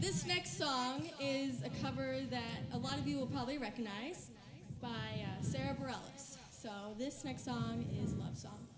this next song is a cover that a lot of you will probably recognize by uh, Sara Bareilles. So this next song is Love Song.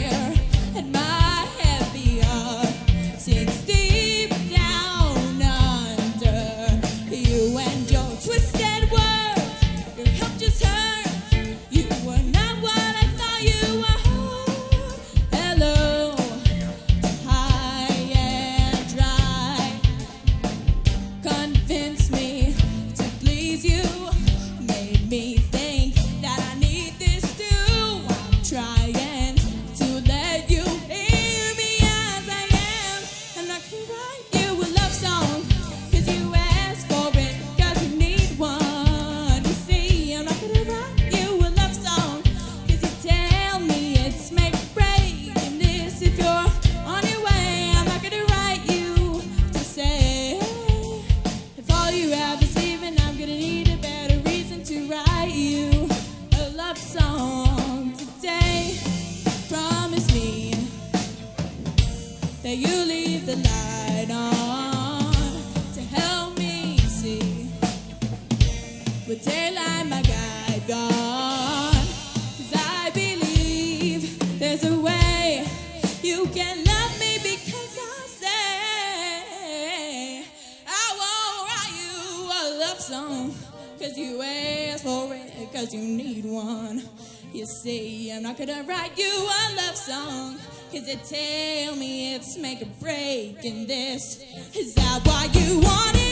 hair and my happy heart since. that you leave the light on to help me see. With daylight, my guide gone. Cause I believe there's a way you can love me because I say I won't write you a love song. Cause you ask for it, cause you need one. You see, I'm not gonna write you a love song. Cause they tell me it's make a break in this. Is that why you want it?